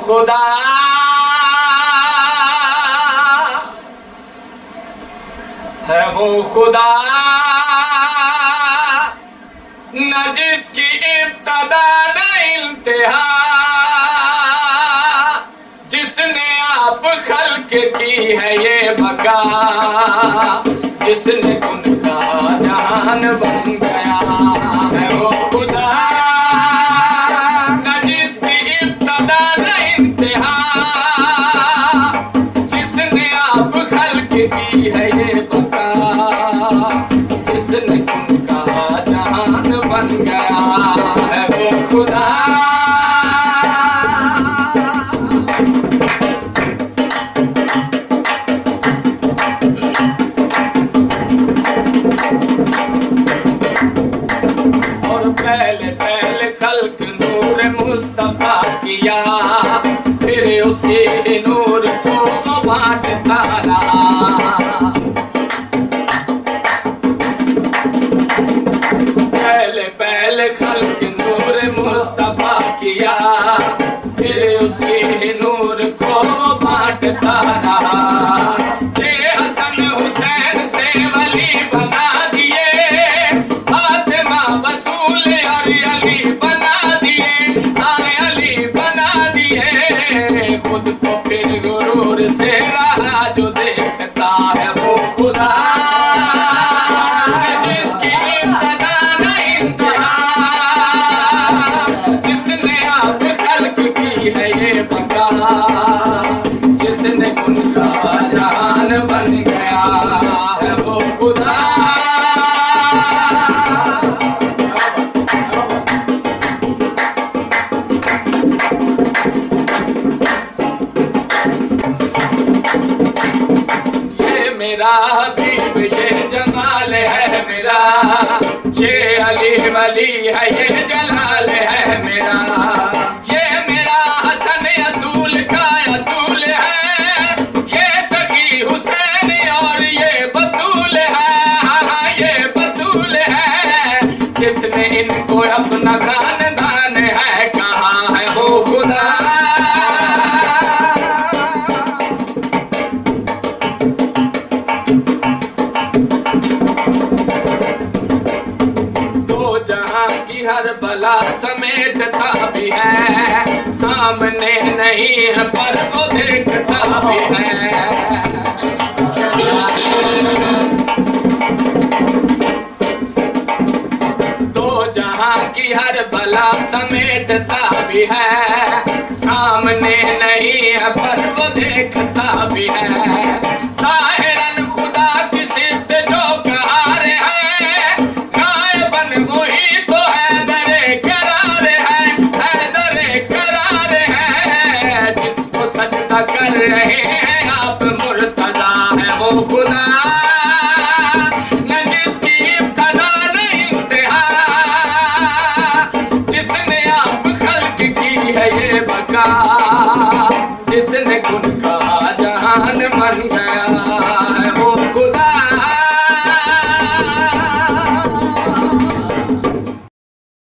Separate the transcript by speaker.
Speaker 1: खुदा। है वो खुदा। न जिसकी इब्तदा न इंतहा जिसने आप खल्क की है ये बका, जिसने उनका जान बन। की है ये बका। जिसने उनका जहान बन गया है वो खुदा। और पहले पहले खल्क नूर मुस्तफ़ा किया, फिर उसे नूर खुद को फिर गुरूर से रहा जो देखता है वो खुदा। जिसकी इब्तदा न इंतहा, जिसने की है जिसने उनका जहान बन गया है वो खुदा। मेरा हबीब ये जमाल है मेरा। ये अली वली है, ये जलाल है मेरा। ये मेरा हसन असूल का असूल है। ये सखी हुसैन और ये बतूल है हाँ ये बतूल है। किसने इनको अपना खानदान है? कहाँ है वो खुदा? जहाँ की हर बला समेटता भी है। सामने नहीं है, पर वो देखता भी है। जहाँ की हर बला समेटता भी है। सामने नहीं है, पर वो देखता भी है। रहे